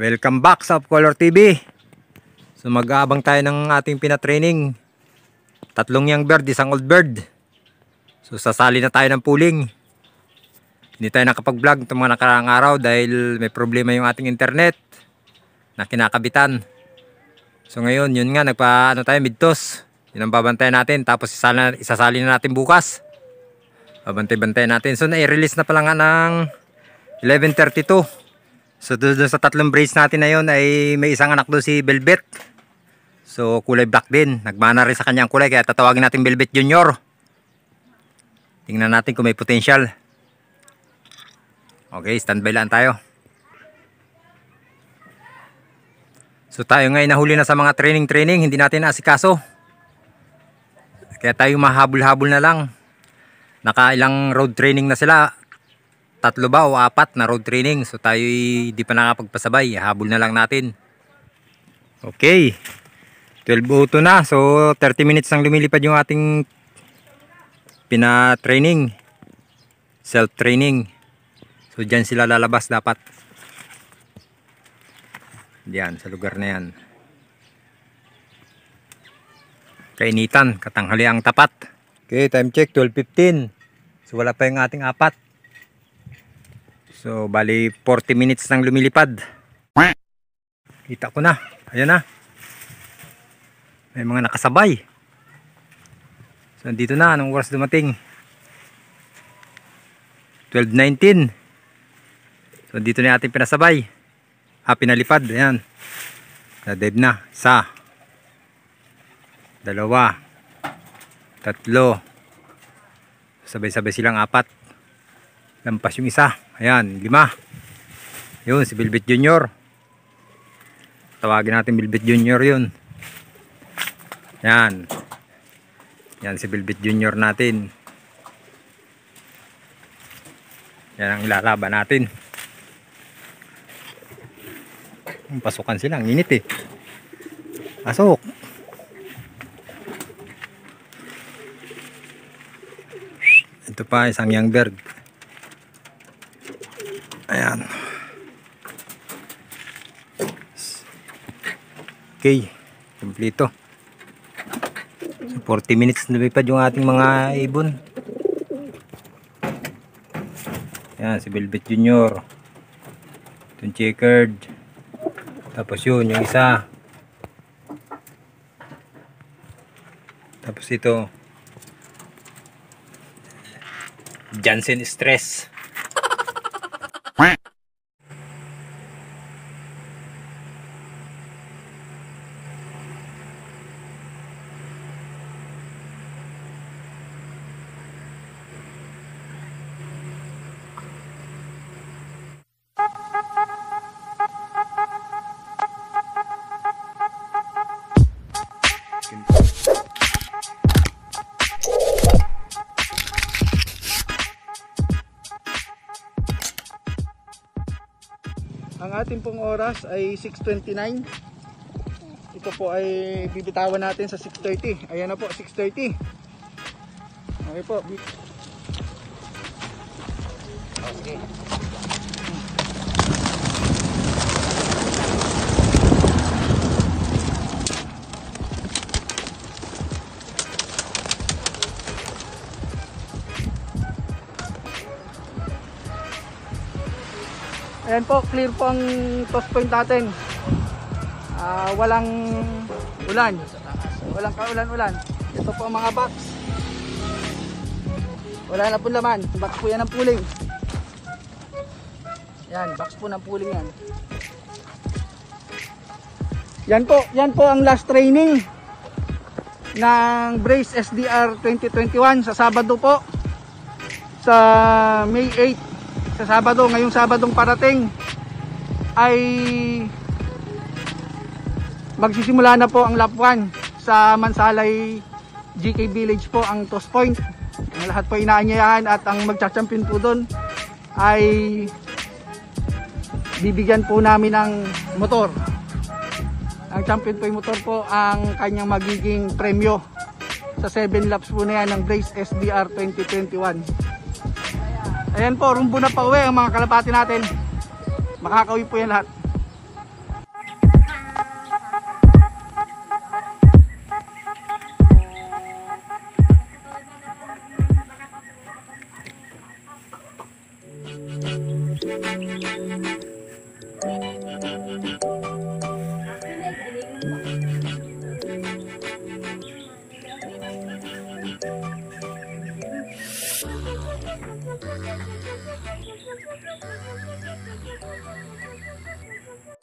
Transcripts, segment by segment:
Welcome back sa Color TV. So mag-aabang tayo ng ating pinatraining. Tatlong young bird, isang old bird. So sasali na tayo ng pooling. Hindi tayo nakapag-vlog itong mga nakaraang araw dahil may problema yung ating internet na kinakabitan. So ngayon, yun nga, nagpa ano tayo, midtos. Yun ang babantayan natin. Tapos isasali, isasali na natin bukas. Babantay-bantay natin. So na-release na pala nga ng 11.32. So doon sa tatlong braids natin na yun ay may isang anak doon si Velvet. So kulay black din. Nagmana rin sa kanyang kulay kaya tatawagin natin Velvet Junior. Tingnan natin kung may potential. Okay, standby lang tayo. So tayo ngayon nahuli na sa mga training-training, hindi natin naasikaso. Kaya tayo mahabol-habol na lang. Nakailang road training na sila tatlo ba o apat na road training. So tayo di pa nakapagpasabay. Habol na lang natin. Okay. 12.02 na. So 30 minutes nang lumilipad yung ating pina-training. Self-training. So dyan sila lalabas dapat. Diyan sa lugar na yan. Kainitan. Katanghali ang tapat. Okay, time check 12.15. So wala pa yung ating apat. So, bali 40 minutes nang lumilipad. Kita ko na. Ayan na. May mga nakasabay. So, dito na. Anong oras dumating? 12.19. So, dito na ating pinasabay. Ah, pinalipad. Ayan. Na-dead na. Isa. Dalawa. Tatlo. Sabay-sabay silang apat. Lampas yung isa. Ayan, lima. Yun, si Bilbit Junior. Tawagin natin Bilbit Junior yun. Yan. Yan si Bilbit Junior natin. Yan ang ilalaban natin. Pasukan sila, ang init eh. Pasok. Ito pa isang young bird. Ayan. Okay. Kompleto. So 40 minutes lumipad yung ating mga ibon. Ayan, si Velvet Junior. Itong checkered. Tapos yun, yung isa. Tapos ito. Jansen Stress. Ang ating pong oras ay 6.29 Ito po ay bibitawan natin sa 6.30 Ayan na po, 6.30 Okay po Ayan po, clear po ang toss point natin. Ah, walang ulan. Walang kaulan-ulan. Ito po ang mga box. Wala na po laman. Box po yan ng pooling. Yan, box po ng pooling yan. Yan po, yan po ang last training ng Brace SDR 2021 sa Sabado po. Sa May 8 sa Sabado, ngayong Sabadong parating ay magsisimula na po ang lap 1 sa Mansalay GK Village po ang toss point. Ang lahat po inaanyayahan at ang magcha-champion po doon ay bibigyan po namin ng motor. Ang champion po yung motor po ang kanyang magiging premyo sa 7 laps po na yan ng Brace SDR 2021. Ayan po, rumbo na pa uwi ang mga kalapati natin. Makakauwi po yan lahat.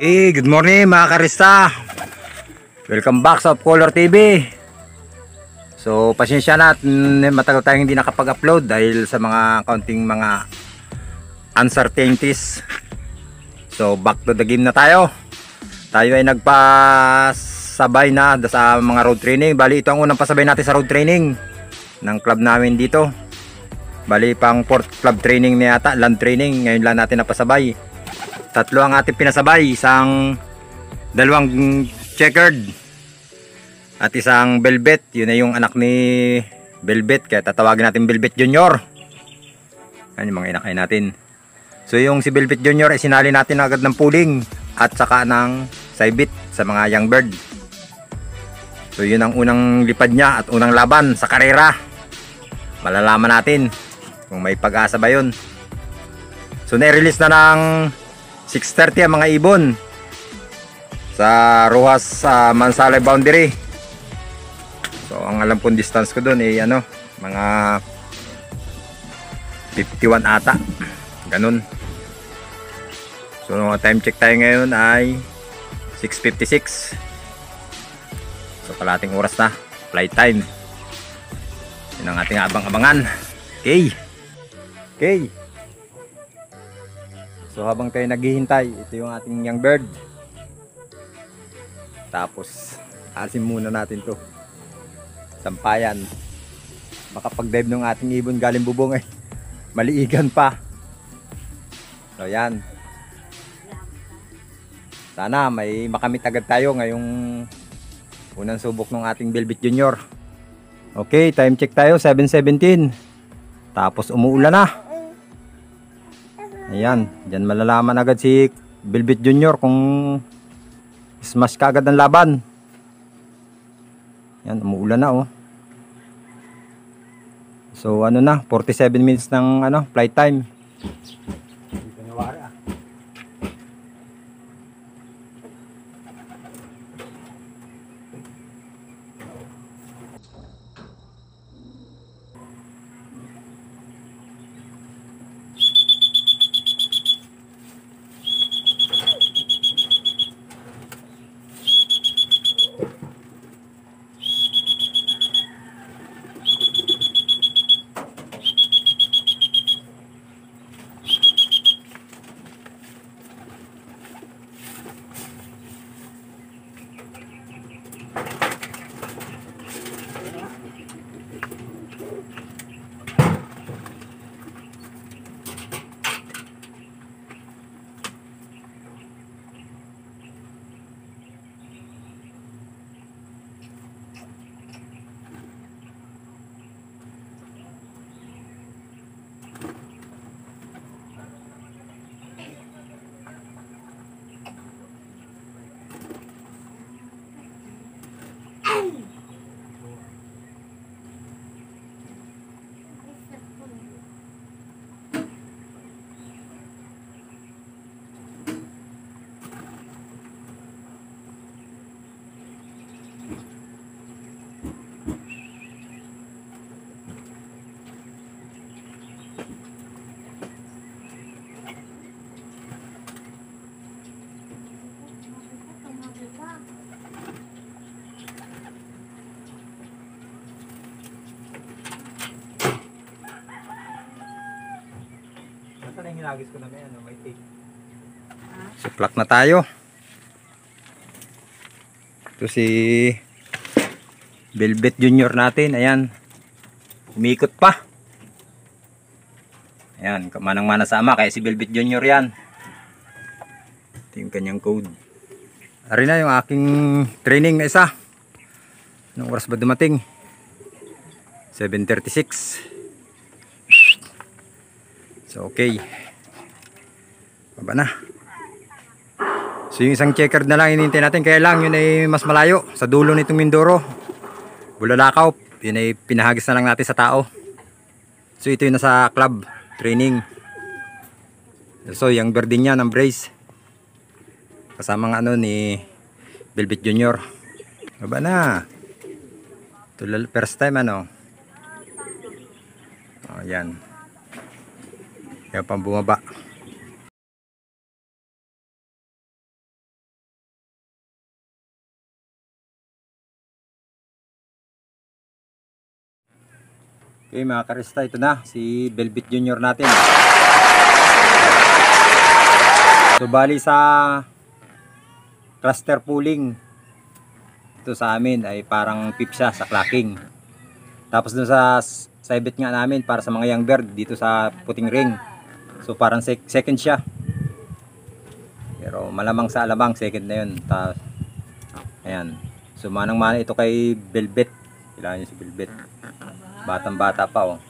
Okay, good morning mga karista. Welcome back sa Color TV. So, pasensya na at matagal tayong hindi nakapag-upload dahil sa mga kaunting mga uncertainties. So, back to the game na tayo. Tayo ay nagpasabay na sa mga road training. Bali, ito ang unang pasabay natin sa road training ng club namin dito. Bali, pang fourth club training na yata, land training. Ngayon lang natin napasabay. Tatlo ang ating pinasabay, isang dalawang checkered at isang velvet. Yun na yung anak ni Velvet, kaya tatawagin natin Velvet Junior. Yan yung mga inakay natin. So yung si Velvet Junior, ay sinali natin agad ng pooling at saka ng saibit sa mga young bird. So yun ang unang lipad niya at unang laban sa karera. Malalaman natin kung may pag-asa ba yun. So na-release na ng 6.30 ang mga ibon sa Rojas sa Mansala boundary. So ang alam kong distance ko doon ay ano, mga 51 ata. Ganun. So time check tayo ngayon ay 6.56. So kalating oras na. Flight time. Yun ang ating abang-abangan. Okay. Okay. So habang tayo naghihintay, ito yung ating young bird. Tapos, asin muna natin to. Sampayan. Baka pag-dive ng ating ibon galing bubong ay maliigan pa. So yan. Sana may makamit agad tayo ngayong unang subok ng ating Velvet Junior. Okay, time check tayo, 7.17. Tapos umuulan na. Ayan, dyan malalaman agad si Velvet Junior kung smash ka agad ang laban. Yan, umuulan na oh. So ano na, 47 minutes ng ano, flight time. Nasaan yung hinagis ko na may ano, may tape. Suplak na tayo. Ito si Velvet Junior natin. Ayan. Umikot pa. Ayan. Manang-mana sa ama. Kaya si Velvet Junior yan. Ito yung kanyang code. Ari na yung aking training na isa. Anong oras ba dumating? 7.36 So okay. Baba na. So yung isang checkered na lang inintay natin. Kaya lang yun ay mas malayo. Sa dulo nitong Mindoro. Bulalakaw. Yun ay pinahagis na lang natin sa tao. So ito yung nasa club training. So, yung bird din niya ng brace. Kasama nga ano ni Velvet Junior. Baba na. Tulal first time ano. Oh, yan. Yan pang bumaba. Okay mga karista, ito na si Velvet Junior natin. So bali sa cluster pooling ito sa amin ay parang pipsa sa clacking. Tapos dun sa ibit nga namin para sa mga young bird dito sa puting ring. So parang sec- second siya. Pero malamang sa alamang second na yun. Ta ayan. So manang mana ito kay Velvet. Kailangan niyo si Velvet. Batang bata pa oh.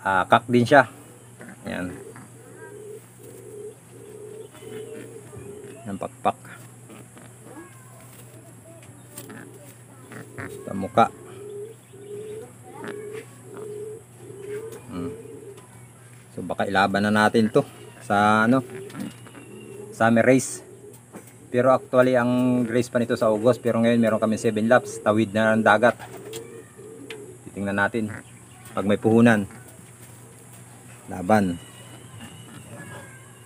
Ah, kak din siya. Ayan. Ang pakpak. Sa muka. Hmm. So baka ilaban na natin to sa ano summer race. Pero actually ang race pa nito sa August pero ngayon meron kami 7 laps tawid na ng dagat. Titingnan natin pag may puhunan. Laban.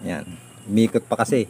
Ayan. Umikot pa kasi.